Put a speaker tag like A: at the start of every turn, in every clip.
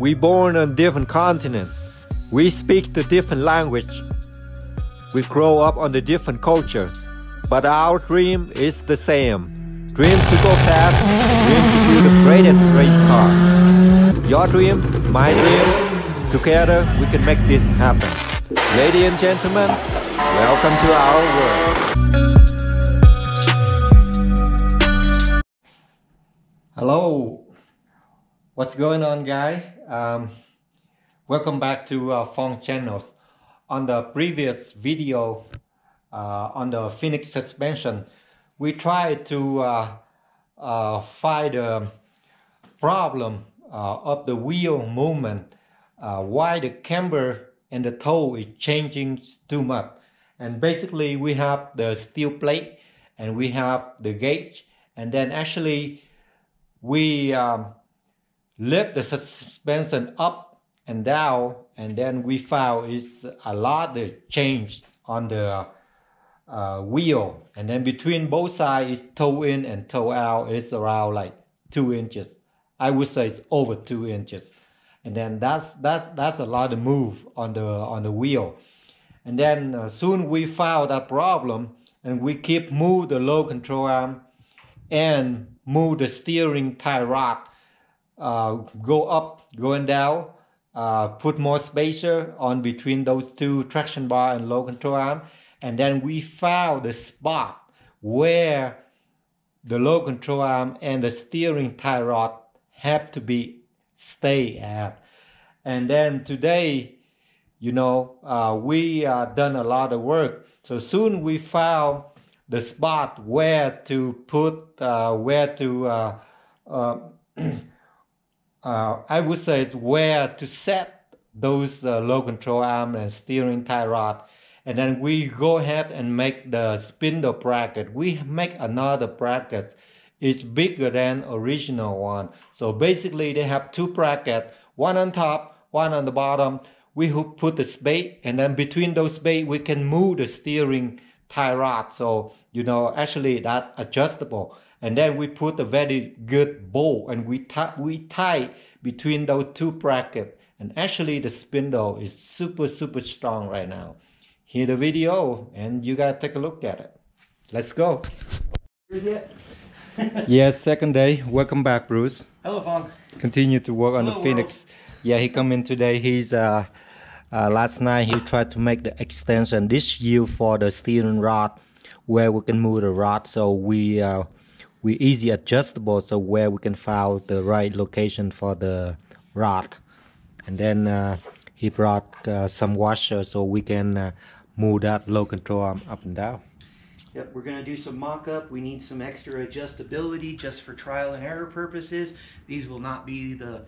A: We born on different continent. We speak the different language. We grow up on the different culture. But our dream is the same. Dream to go fast, dream to be the greatest race car. Your dream, my dream, together we can make this happen. Ladies and gentlemen, welcome to our world. Hello, what's going on guys? Um, welcome back to uh, Fong channels. On the previous video uh, on the Phoenix suspension, we tried to uh, uh, find the problem uh, of the wheel movement, uh, why the camber and the toe is changing too much. And basically we have the steel plate and we have the gauge and then actually we um, lift the suspension up and down and then we found it's a lot of change on the uh, wheel. And then between both sides is toe in and toe out it's around like two inches. I would say it's over two inches. And then that's that's that's a lot of move on the on the wheel. And then uh, soon we found that problem and we keep move the low control arm and move the steering tie rod uh, go up, going down, uh, put more spacer on between those two traction bar and low control arm. And then we found the spot where the low control arm and the steering tie rod have to be stay at. And then today, you know, uh, we uh, done a lot of work. So soon we found the spot where to put, uh, where to uh, I would say it's where to set those uh, low control arm and steering tie rod. And then we go ahead and make the spindle bracket. We make another bracket. It's bigger than original one. So basically they have two brackets, one on top, one on the bottom. We put the spade and then between those spade we can move the steering tie rod. So, you know, actually that adjustable and then we put a very good bow and we, we tie between those two brackets and actually the spindle is super super strong right now. Hear the video and you gotta take a look at it. Let's go. Yeah second day. Welcome back bruce.
B: Hello Fong.
A: continue to work on
B: hello,
A: the phoenix. World. yeah he come in today. He's uh, uh, last night he tried to make the extension this year for the steering rod where we can move the rod. So we uh, we easy adjustable so where we can find the right location for the rod and then uh, he brought uh, some washer so we can uh, move that low control arm up and down
B: Yep, we're going to do some mock-up. We need some extra adjustability just for trial and error purposes. These will not be the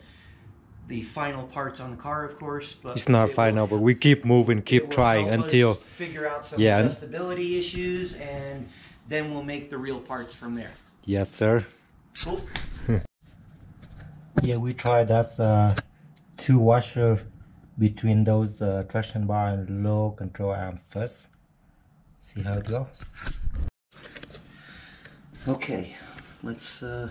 B: the final parts on the car, of course. But
A: it's not it final, will, but we keep moving, keep trying until
B: figure out some yeah. adjustability issues, and then we'll make the real parts from there.
A: Yes, sir. Cool. yeah, we tried that uh, two washer between those uh, traction bar and low control arm first. See how it goes.
B: Okay, let's uh,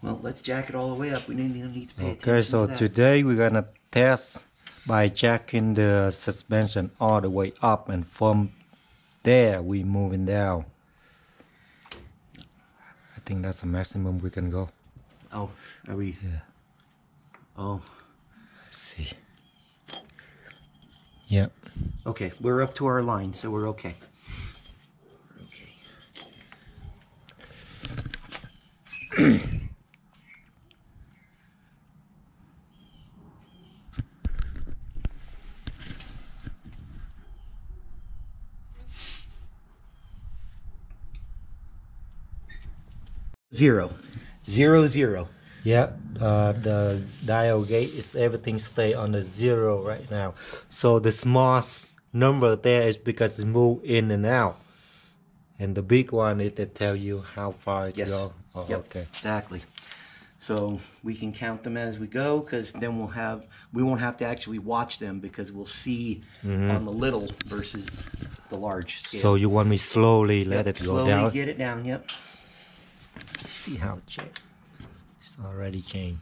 B: well, let's jack it all the way up. We need, need to pay
A: Okay, so
B: to
A: today we're gonna test by jacking the suspension all the way up and from there we moving down think that's the maximum we can go.
B: Oh, are we?
A: Yeah.
B: Oh.
A: Let's see. Yep.
B: Okay, we're up to our line, so we're okay. Okay. Zero. Zero, zero.
A: Yeah, uh, the dial gauge is everything stay on the zero right now. So the small number there is because it move in and out. And the big one is to tell you how far it
B: yes.
A: go.
B: Oh, yep, okay. Exactly. So we can count them as we go because then we'll have, we won't have to actually watch them because we'll see mm -hmm. on the little versus the large scale.
A: So you want me slowly let
B: yep,
A: it go slowly down?
B: Slowly get it down, yep let
A: see how it changed. It's already changed.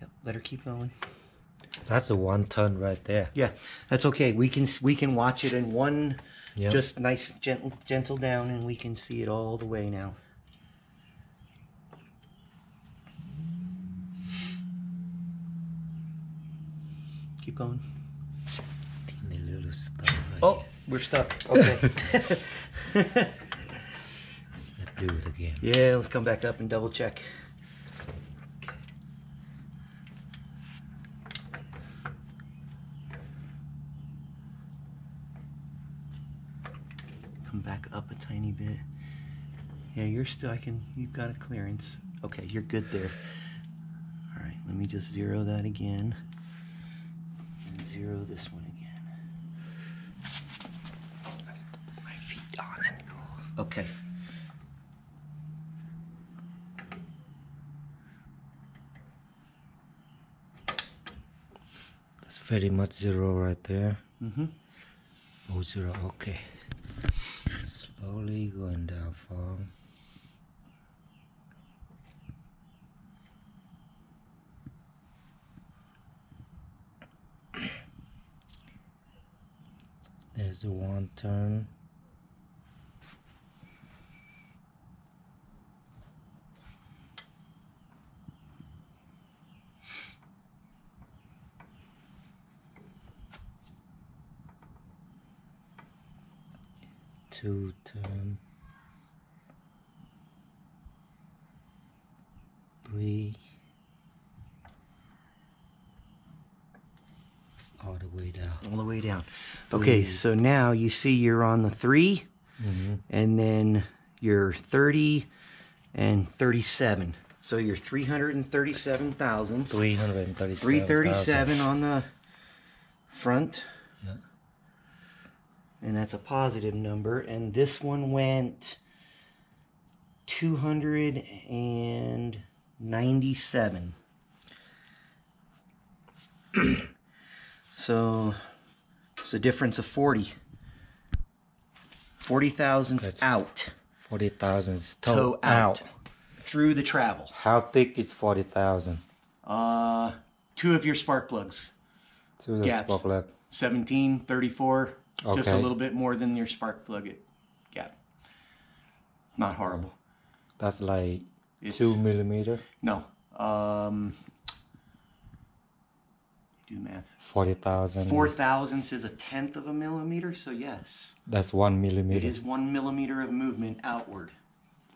B: Yep, let her keep going.
A: That's a one ton right there.
B: Yeah, that's okay. We can we can watch it in one,
A: yep.
B: just nice gentle gentle down, and we can see it all the way now. Keep going.
A: Teeny little stuff. Right
B: Oh, we're stuck. Okay.
A: Let's do it again.
B: yeah, let's come back up and double check. Come back up a tiny bit. Yeah, you're still, I can, you've got a clearance. Okay, you're good there. All right, let me just zero that again. Zero this one again.
A: My feet on and go.
B: Okay.
A: That's very much zero right there.
B: Mm-hmm.
A: Oh, zero. Okay. Slowly going down far. A one turn. Two turn. Three. All the way down.
B: all the way down. Okay, mm-hmm. so now you see you're on the 3 mm-hmm. and then you're 30 and 37. So you're 337 thousandths.
A: 337.
B: 337 on the front.
A: Yeah.
B: And that's a positive number. And this one went 297. so it's a difference of 40. 40 thousandths
A: That's-
B: out.
A: 40,000 is
B: Toe
A: toe
B: out.
A: out.
B: Through the travel.
A: How thick is 40,000?
B: Uh, two of your spark plugs.
A: To the
B: Gaps.
A: spark plug.
B: 17, 34, just a little bit more than your spark plug it gap. Not horrible.
A: That's like
B: It's-
A: 2 millimeter.
B: No. Um, do math.
A: 40,000.
B: Four thousandths is a tenth of a millimeter, so yes,
A: That's 1 millimeter.
B: is one millimeter of movement outward.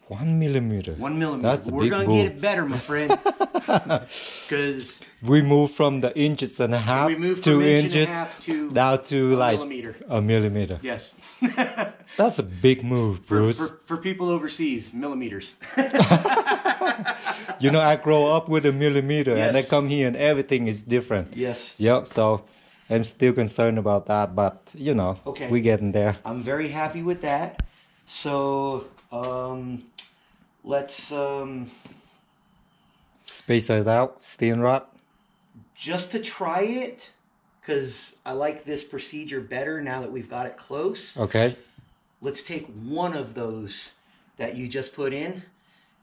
A: 1 millimeter.
B: One millimeter.
A: That's
B: We're gonna get it better, my friend. Because
A: We moved from the inches and a half,
B: we moved
A: two
B: inch
A: inches,
B: and a half to
A: down to
B: a
A: like
B: millimeter.
A: a millimeter.
B: Yes.
A: That's a big move,
B: for,
A: Bruce.
B: for, for people overseas, millimeters.
A: You know, I grow up with a millimeter and I come here and everything is different.
B: yes.
A: Yep, so I'm still concerned about that, but you know,
B: Okay.
A: we're getting there.
B: I'm very happy with that. So, um, let's um,
A: Space it out, steel rod.
B: just to try it, because I like this procedure better now that we've got it close.
A: Okay.
B: Let's take one of those that you just put in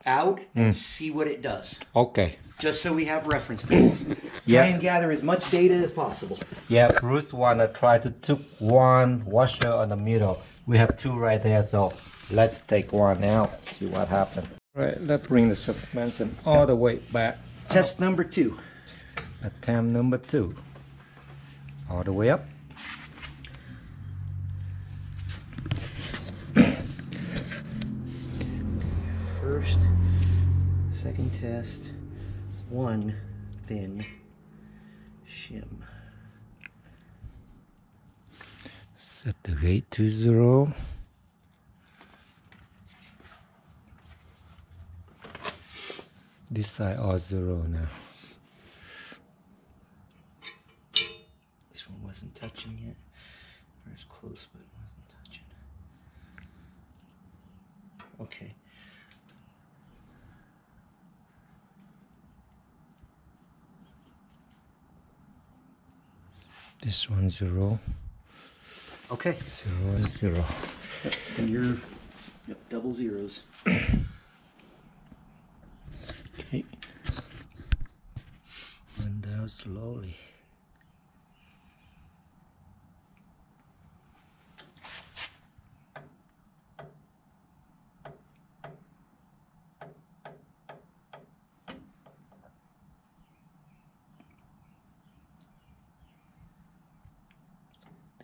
B: out and mm. see what it does,
A: Okay.
B: just so we have reference points. Try
A: Yeah.
B: and gather as much data as possible.
A: Yeah, Bruce wanna try to took one washer on the middle. We have two right there, so let's take one out, see what happens. Right, let's bring the suspension all the way back.
B: Test number two.
A: Attempt number two. All the way up.
B: First, second test, one thin shim.
A: Set the rate to zero. This side all zero now.
B: This one wasn't touching yet. Or it's close, but it wasn't touching. Okay.
A: This one zero,
B: Okay.
A: zero and zero.
B: And you're yep, double zeros.
A: Okay. One
B: Now slowly.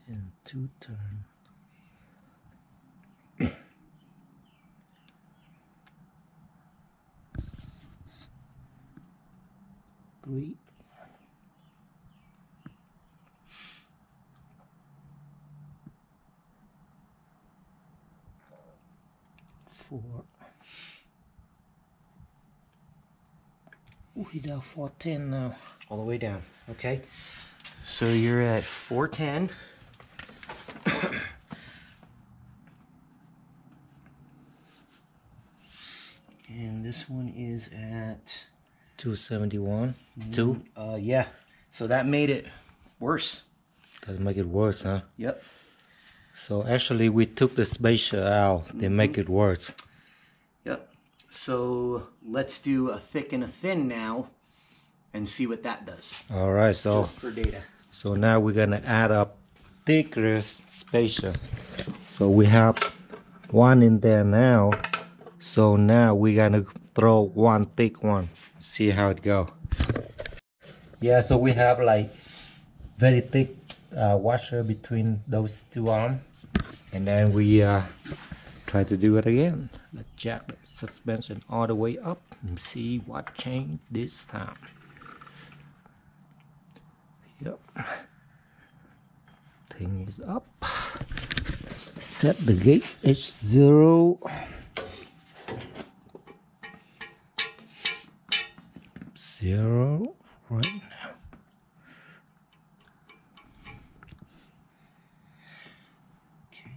B: Then two turn. Three. Four. We down 410 now. All the way down, okay? So you're at 410. and this one is at
A: 271. Two.
B: uh yeah. So that made it worse.
A: Doesn't make it worse, huh?
B: Yep.
A: So actually we took the spacer out. They make it worse.
B: Yep. So let's do a thick and a thin now and see what that does.
A: All right. So
B: Just for data.
A: so now we're gonna add up thicker spacer. So we have one in there now. So now we're gonna throw one thick one. See how it go. Yeah. So we have like very thick uh, washer between those two arms, and then we uh, try to do it again. Let's jack the suspension all the way up and see what changed this time. Yep. Thing is up. Set the gate H0. Zero right now.
B: Okay.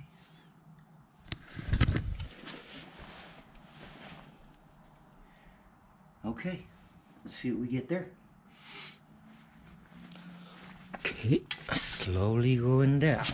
B: Okay. Let's see what we get there.
A: Okay, slowly going down.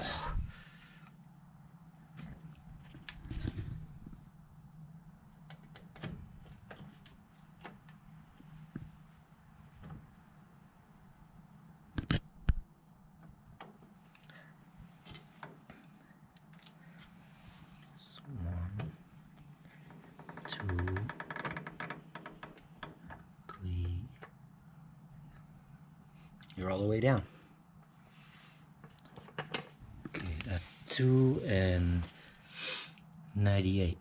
A: It's One, two, three,
B: You're all the way down.
A: Okay, that's two and ninety-eight.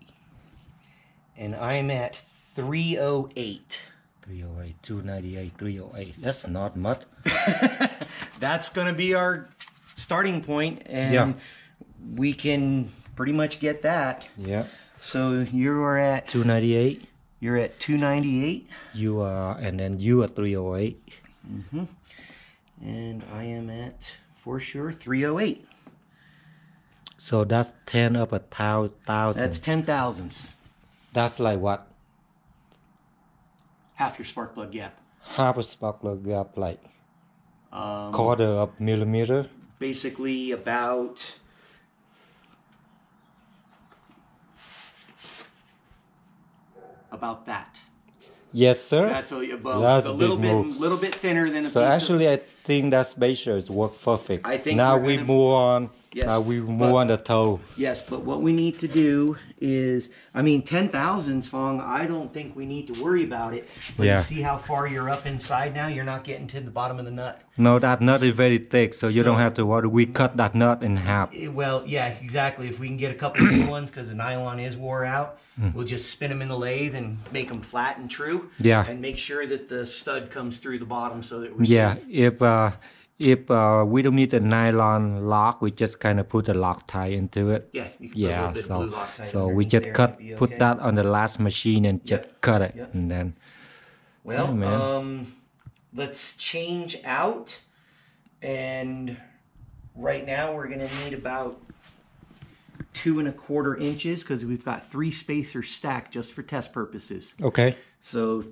B: And I'm at 308.
A: 308, 298, 308. That's not much.
B: That's going to be our starting point and
A: Yeah.
B: we can pretty much get that.
A: Yeah.
B: So you are at
A: 298.
B: you're at 298
A: You are, and then you are 308. Mm-hmm.
B: And I am at for sure 308.
A: So that's 10 up a thou- thousand.
B: That's 10 thousandths.
A: That's like what?
B: Half your spark plug gap.
A: Half a spark plug gap, like
B: Um,
A: quarter of millimeter.
B: basically about about that.
A: Yes, sir.
B: That's a, about
A: That's
B: a little bit,
A: move.
B: little bit thinner than a
A: so
B: piece of-
A: actually, I think that spacer is work perfect.
B: I think
A: now
B: we're gonna-
A: move on.
B: Yes,
A: now we move
B: but-
A: on the toe.
B: Yes, but what we need to do is, I mean, ten thousands, Fong. I don't think we need to worry about it. But
A: Yeah.
B: you see how far you're up inside now. You're not getting to the bottom of the nut.
A: No, that nut is very thick, so you don't have to worry. We cut that nut in half.
B: Eh, Well, yeah, exactly. If we can get a couple of new ones because the nylon is wore out, we'll just spin them in the lathe and make them flat and true.
A: Yeah.
B: And make sure that the stud comes through the bottom so that we're
A: Yeah,
B: safe.
A: if uh, if uh, we don't need a nylon lock, we just kind of put a lock tie into it.
B: Yeah. You can put a
A: Yeah, so so we just cut, put
B: okay.
A: that on the last machine and just
B: Yep,
A: cut it,
B: yep.
A: and then
B: Well,
A: man.
B: um, let's change out, and right now we're gonna need about two and a quarter inches because we've got three spacers stacked just for test purposes.
A: okay,
B: So,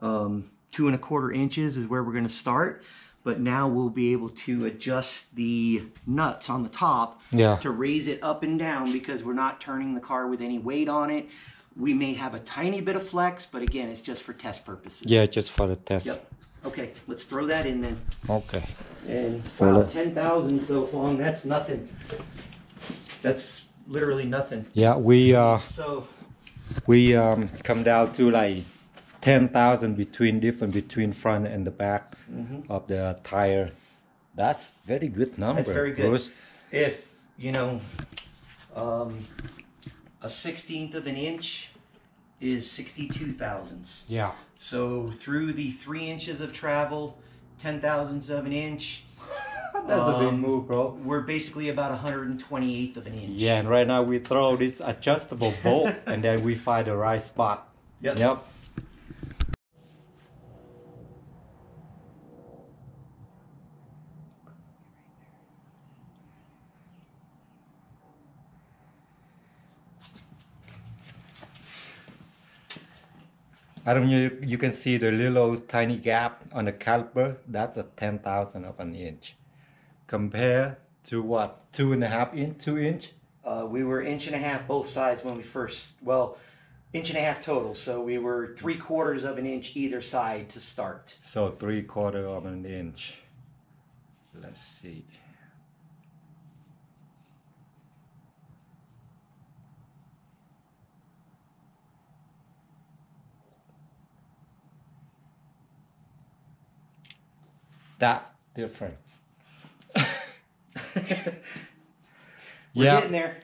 B: um, two and a quarter inches is where we're gonna start. But now we'll be able to adjust the nuts on the top
A: Yeah.
B: to raise it up and down because we're not turning the car with any weight on it. We may have a tiny bit of flex, but again, it's just for test purposes.
A: yeah, just for the test.
B: Yep. Okay. Let's throw that in then.
A: Okay.
B: And
A: So
B: wow, ten thousand so long. That's nothing. That's literally nothing.
A: Yeah, we uh
B: So
A: we um come down to like ten thousand between different between front and the back of the tire. That's very good number.
B: That's very good.
A: Bruce.
B: if you know, um, a sixteenth of an inch is sixty-two thousandths.
A: Yeah.
B: So through the three inches of travel, ten thousandths of an inch,
A: That's a big
B: Um,
A: move, bro.
B: we're basically about 128th of an inch.
A: Yeah, and right now we throw this adjustable bolt and then we find the right spot.
B: Yep.
A: Yep. I don't know, you, you can see the little tiny gap on the caliper. That's a 10,000 of an inch. Compare to what? Two and a half inch, two inch?
B: Uh, we were inch and a half both sides when we first, well, inch and a half total. So we were three quarters of an inch either side to start.
A: So three quarter of an inch. Let's see. That different.
B: We're
A: yeah.
B: getting there.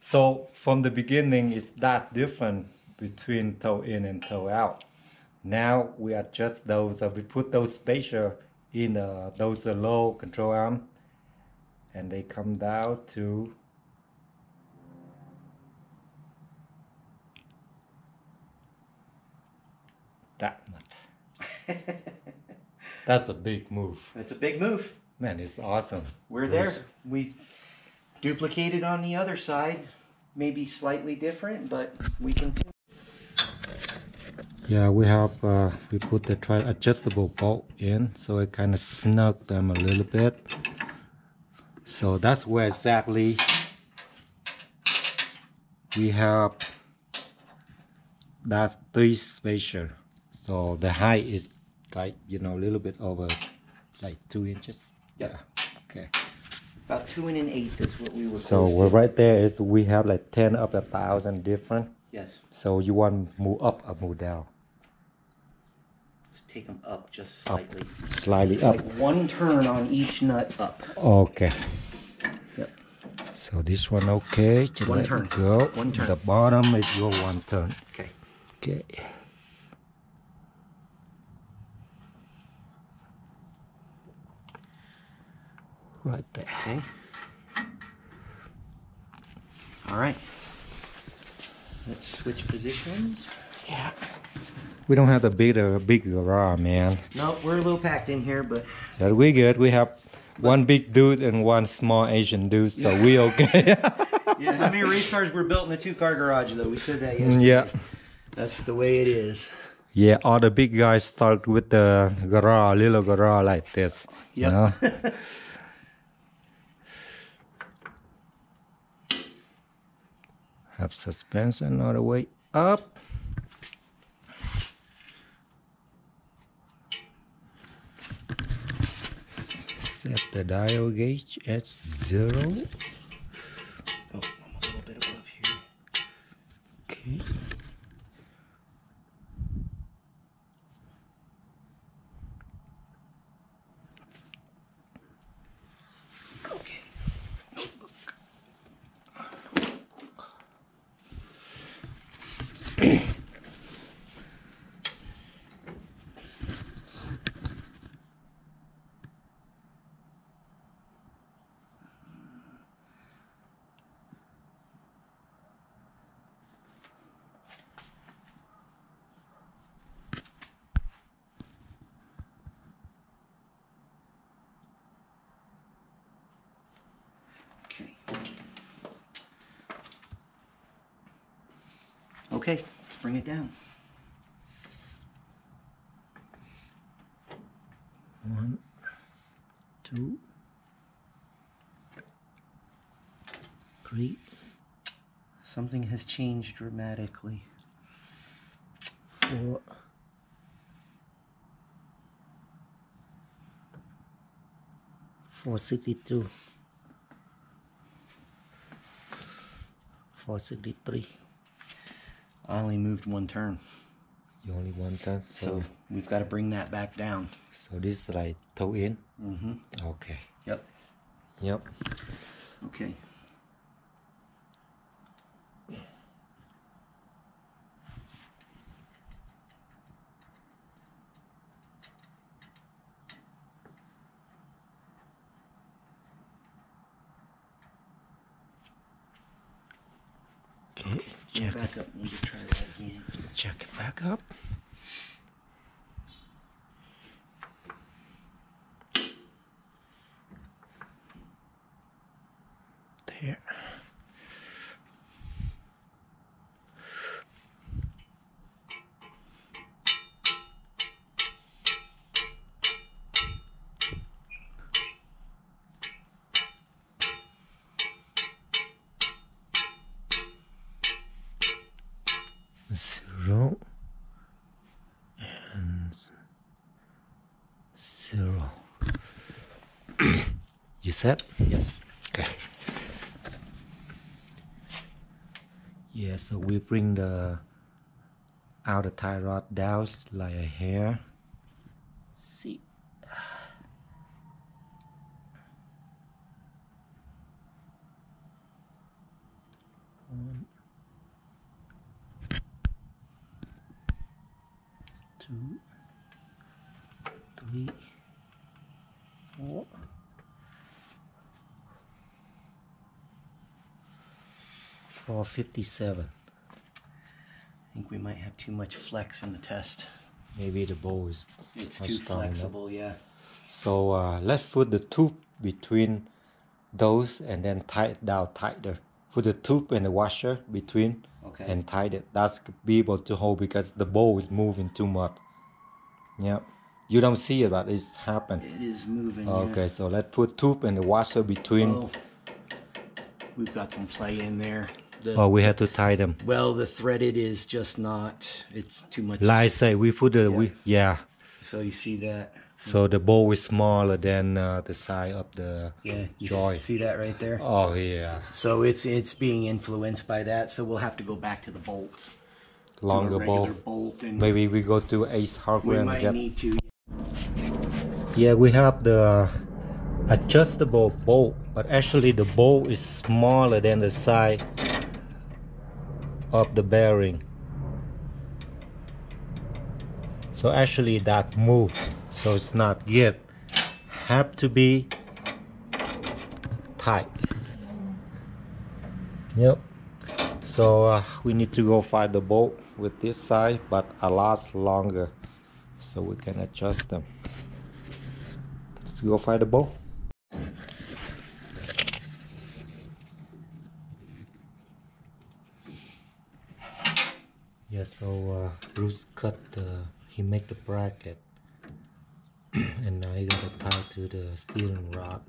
A: So from the beginning, it's that different between toe in and toe out. Now we adjust those, uh, we put those spacer in uh, those uh, low control arm and they come down to that much. That's a big move.
B: It's a big move.
A: Man, it's awesome.
B: We're there. We duplicated on the other side. Maybe slightly different, but we can.
A: Yeah, we have uh, we put the tri adjustable bolt in, so it kind of snug them a little bit. So that's where exactly we have that three spacer. So the height is like you know a little bit over like two inches.
B: Yep.
A: Yeah. Okay.
B: About two and an eighth is what we were.
A: So we're right there is we have like ten of a thousand different.
B: Yes.
A: So you want to move up or move down?
B: Let's take them up just
A: Up.
B: slightly.
A: Slightly up.
B: One turn on each nut up.
A: Okay.
B: Yep.
A: So this one okay. Just
B: One turn.
A: Go.
B: One turn.
A: The bottom is your one turn.
B: Okay.
A: Okay. Right there.
B: Okay. All right. Let's switch positions.
A: Yeah. We don't have the bigger uh, big garage, man.
B: No, we're a little packed in here, but
A: But we good. We have one big dude and one small Asian dude, so we okay.
B: yeah. How many race cars were built in a two-car garage, though? We said that mm, yesterday.
A: yeah.
B: That's the way it is.
A: Yeah, all the big guys start with the garage, little garage like this. You know? Have suspension all the way up. Set the dial gauge at zero.
B: Oh, I'm a little bit above here.
A: Okay.
B: Okay. Notebook. Okay. Okay, let's bring it down.
A: One, two, three,
B: Something has changed dramatically.
A: four, 462 463
B: I only moved one turn.
A: you only one turn so
B: So we've got to bring that back down.
A: so this is like toe in
B: Mm-hmm.
A: okay
B: Yep.
A: yep
B: Okay.
A: okay
B: Go
A: check
B: back up. Let me just try that again.
A: check it back up set?
B: Yes.
A: Okay. Yeah, so we bring the outer tie rod down like a hair. 57.
B: I think we might have too much flex in the test.
A: Maybe the bow is
B: It's too flexible, yeah.
A: So uh, let's put the tube between those and then tie it down tighter. Put the tube and the washer between
B: okay.
A: and tie it. That's be able to hold because the bow is moving too much. Yeah. You don't see it, but it's happened.
B: It is moving.
A: Okay, yeah. so let's put tube and the washer between.
B: We've got some play in there. The,
A: Oh, we have to tie them.
B: Well, the threaded is just not. It's too much.
A: Like I say, we put the we yeah.
B: So you see that?
A: So the bow is smaller than uh, the size of the
B: Yeah. You
A: joy.
B: see that right there?
A: Oh yeah,
B: So it's it's being influenced by that. So we'll have to go back to the bolts.
A: Longer
B: bolt, and
A: Maybe we go to Ace
B: we
A: Hardware and
B: might
A: get.
B: need to.
A: Yeah, we have the adjustable bolt, but actually the bolt is smaller than the size of the bearing. So actually that moves, so it's not yet have to be tight. Yep. So uh, we need to go find the bolt with this side, but a lot longer, so we can adjust them. Let's go find the bolt. Yeah, so uh, Bruce cut the, he made the bracket and now he gotta tie to the steering rod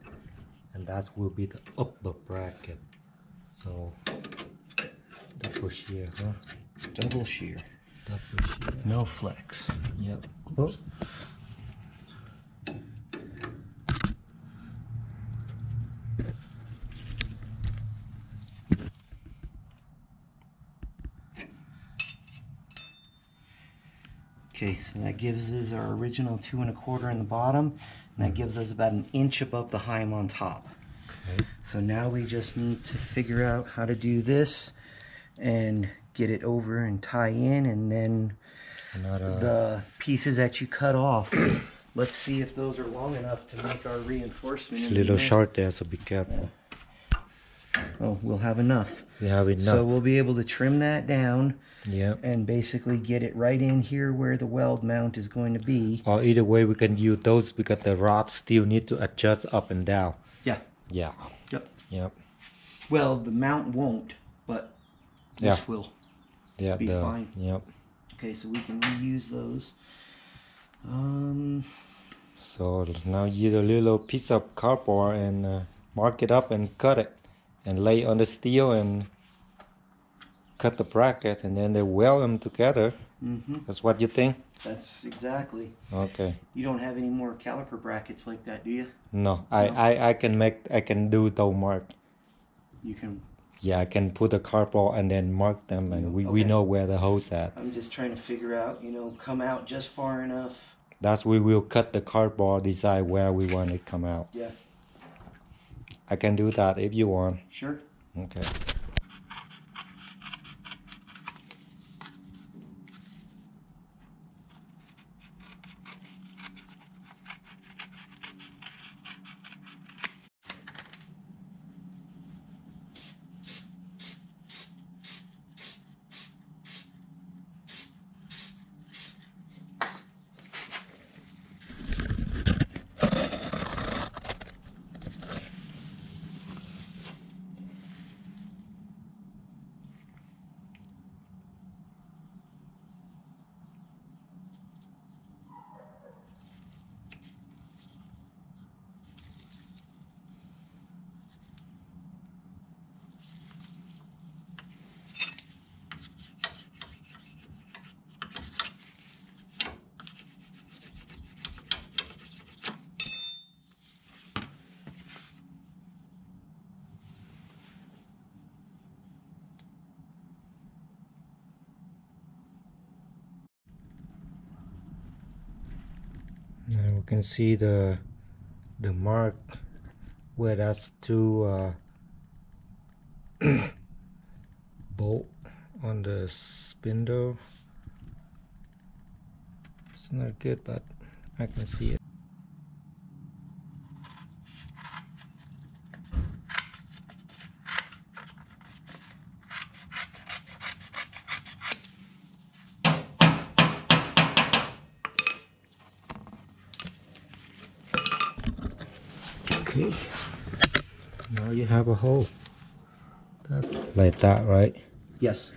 A: and that will be the upper bracket. So double shear, huh?
B: Double shear.
A: Double shear.
B: No flex.
A: Yep. Oh.
B: Okay, so that gives us our original two and a quarter in the bottom, and that gives us about an inch above the heim on top.
A: Okay.
B: So now we just need to figure out how to do this and get it over and tie in, and then
A: Another.
B: Uh, the pieces that you cut off. Let's see if those are long enough to make our reinforcement.
A: it's a little short there, so be careful.
B: Oh, we'll have enough.
A: We have enough.
B: So we'll be able to trim that down
A: yep.
B: and basically get it right in here where the weld mount is going to be.
A: Or either way, we can use those because the rods still need to adjust up and down.
B: Yeah.
A: Yeah.
B: Yep.
A: Yep.
B: Well, the mount won't, but this
A: Yeah.
B: will.
A: Yeah.
B: Be
A: the,
B: fine.
A: Yep.
B: Okay, so we can reuse those. Um,
A: So now use a little piece of cardboard and uh, mark it up and cut it and lay on the steel and cut the bracket and then they weld them together.
B: mhm.
A: That's what you think?
B: That's exactly.
A: Okay.
B: You don't have any more caliper brackets like that, do you?
A: No, I,
B: No.
A: I, I can make, I can do toe mark.
B: You can.
A: Yeah, I can put a cardboard and then mark them and we, we know where the hole's at.
B: I'm just trying to figure out, you know, come out just far enough.
A: That's we will cut the cardboard, decide where we want it come out.
B: Yeah,
A: I can do that if you want.
B: sure.
A: Okay. We can see the the mark where that's two uh, bolt on the spindle. It's not good, but I can see it. Okay. Now you have a hole. That, right?
B: Yes.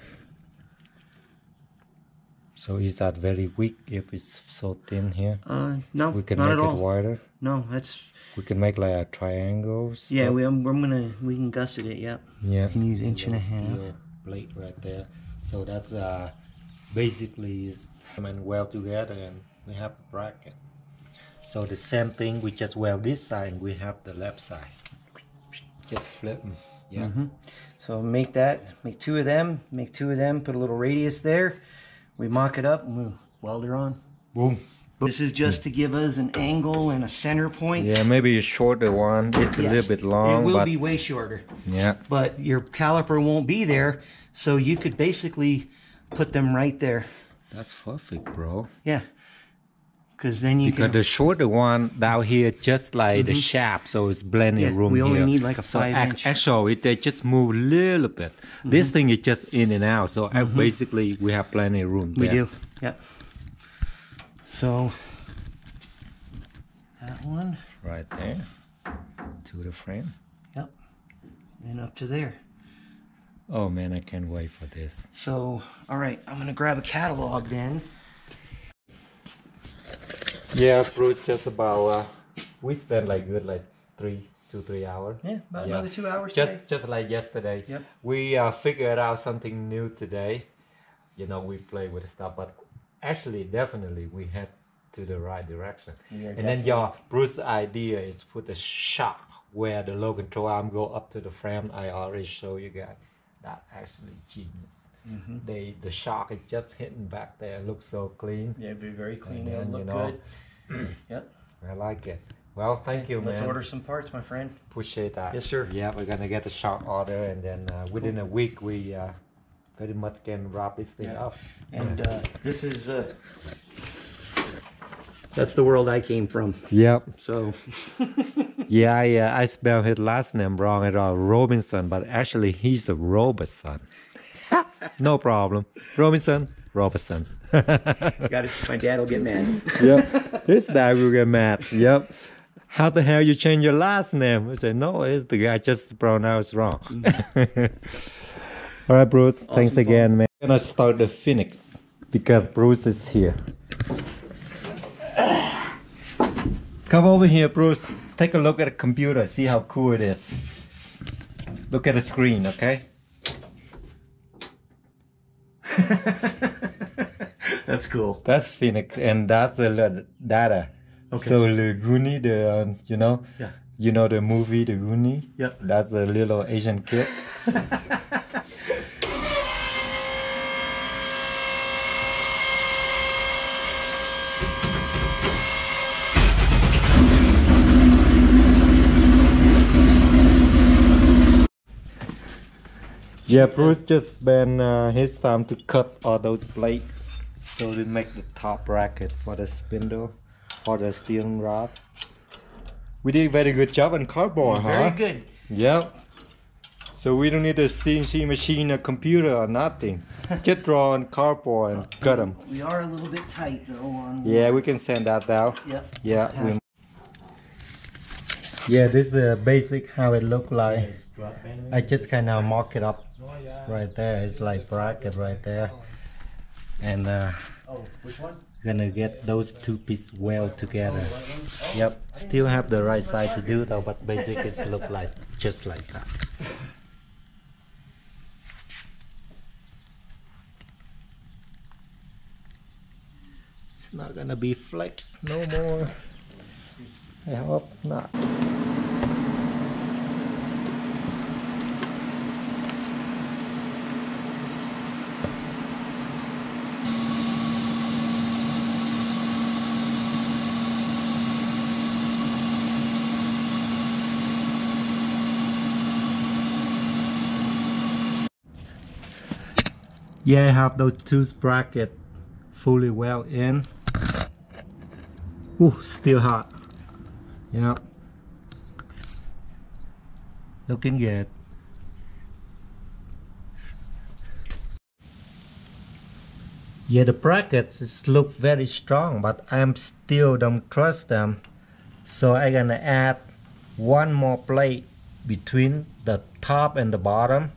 A: So is that very weak if it's so thin here?
B: Uh, no,
A: We can
B: not
A: make
B: at
A: it
B: all.
A: wider.
B: No, that's
A: We can make like a triangle.
B: yeah. We I'm, I'm gonna we can gusset it. Yep.
A: yeah.
B: You can use inch and a half.
A: plate right there. So that's uh basically is and weld together and we have a bracket. So the same thing, we just weld this side and we have the left side. Just flip 'em. Yeah.
B: Mhm. So make that, make two of them, make two of them, put a little radius there. We mock it up and we weld her on.
A: Boom.
B: This is just to give us an angle and a center point.
A: Yeah, maybe a shorter one. It's a
B: Yes.
A: little bit long,
B: It will
A: but
B: be way shorter,
A: yeah.
B: but your caliper won't be there. So you could basically put them right there.
A: That's perfect, bro.
B: Yeah. Because then you
A: Because
B: can.
A: the shorter one down here, just like the shaft, so it's plenty
B: Mm-hmm. Yeah,
A: room
B: we only
A: here.
B: need like a
A: so
B: five
A: ac-
B: inch. Mm-hmm.
A: Actually, they just move a little bit. This thing is just in and out, so uh, basically we have plenty of room.
B: We
A: there.
B: do. yeah. So that one.
A: Right there. To the frame.
B: Yep. And up to there.
A: Oh man, I can't wait for this.
B: So, all right, I'm gonna grab a catalog then.
A: Yeah, fruit just about. Uh, we spent like good like three, two, three hours.
B: Yeah, about
A: Yeah.
B: another two hours.
A: just
B: today.
A: just like yesterday
B: Yep.
A: we uh, figured out something new today you know we play with stuff but actually definitely we head to the right direction
B: We are
A: and then your bruce idea is put the shock where the low control arm go up to the frame i already show you guys that actually genius
B: Mm-hmm.
A: they the shock is just hitting back there It looks so clean
B: Yeah, it'd be very clean.
A: And
B: It'll
A: then,
B: look
A: you know,
B: good. yep.
A: i like it well thank you
B: Let's
A: man
B: order some parts, my friend.
A: Appreciate that.
B: Yes, sir.
A: Yeah, we're gonna get the short order, and then uh, within a week we uh, pretty much can wrap this thing
B: Yeah.
A: up.
B: And uh, this is uh, that's the world I came from.
A: Yep.
B: So
A: Yeah, I uh, I spelled his last name wrong at all, Robinson, but actually he's a Robertson. no problem. Robinson, Robertson.
B: got it. My dad will get mad.
A: yep. This guy will get mad. Yep. How the hell you change your last name? I said, no, it's the guy just pronounced wrong. Mm-hmm. All right, Bruce. Thanks
B: Awesome,
A: again, man. I'm gonna start the Phoenix because Bruce is here. Come over here, Bruce. Take a look at the computer. See how cool it is. Look at the screen, okay?
B: That's cool.
A: That's Phoenix, and that's the data.
B: Okay.
A: So the Goonie, the uh, you know,
B: Yeah.
A: you know the movie the Goonie.
B: Yep.
A: That's the little Asian kid. Yeah, Bruce just spent uh, his time to cut all those plates so to make the top bracket for the spindle for the steel rod. We did a very good job on cardboard, huh?
B: Very good.
A: Yep. So we don't need a CNC machine, a computer, or nothing. Just draw on cardboard and cut them.
B: We are a little bit tight though on.
A: Yeah, we can send that down.
B: Yep.
A: Yeah. We... Yeah, this is the basic how it look like. I just kind of mark it up right there. It's like bracket right there. And uh, gonna get those two pieces well together. Yep, still have the right side to do though, but basic it's look like just like that. It's not gonna be flex no more. I hope not. Yeah, I have those two bracket fully well in. Ooh, still hot. Yeah. Looking good. Yeah, the brackets look very strong, but I'm still don't trust them. So I'm gonna add one more plate between the top and the bottom.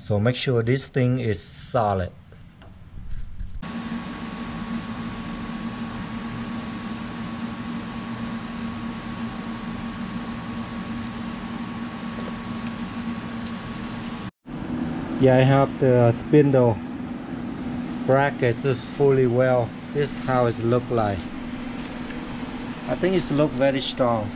A: So make sure this thing is solid. Yeah, I have the spindle brackets fully well. This is how it look like. I think it's look very strong.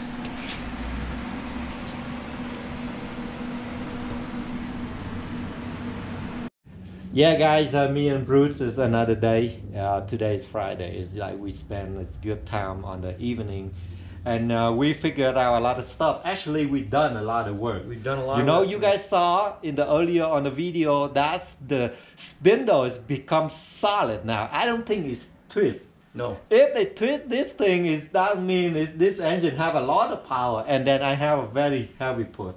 A: Yeah, guys, uh, me and Bruce is another day. Uh, today is Friday. It's like we spend a good time on the evening, and uh, we figured out a lot of stuff. Actually, we done a lot of work.
B: We've done a lot
A: You
B: of
A: know,
B: work.
A: you guys saw in the earlier on the video that's the spindle has become solid now. I don't think it's twist.
B: No.
A: If they twist this thing, is that means is this engine have a lot of power, and then I have a very heavy put.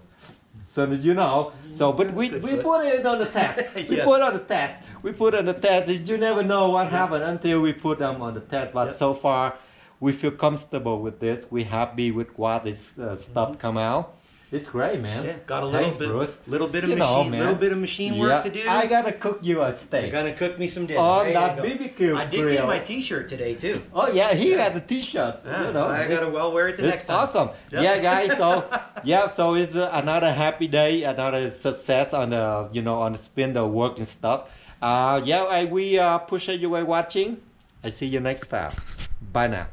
A: So that you know. So, but we, we put it on the test. We
B: Yes.
A: put on the test. We put on the test. You never know what happened until we put them on the test. But
B: Yep.
A: so far, we feel comfortable with this. We happy with what this uh, stuff come out. It's great, man.
B: Yeah, got a little
A: Thanks,
B: bit,
A: Bruce.
B: little bit of
A: You
B: machine,
A: man.
B: little bit of machine work
A: Yeah,
B: to do.
A: I gotta cook you a steak.
B: You're gonna cook me some dinner.
A: On
B: There you
A: that. BBQ
B: I did
A: grill.
B: get my T-shirt today too.
A: Oh yeah, he got the T-shirt.
B: Yeah,
A: you know,
B: I gotta well wear it the next time.
A: awesome.
B: Yep.
A: Yeah, guys. So yeah, so it's uh, another happy day, another success on the you know on the spindle work and stuff. Uh, yeah, I, we uh, appreciate you were watching. I see you next time. Bye now.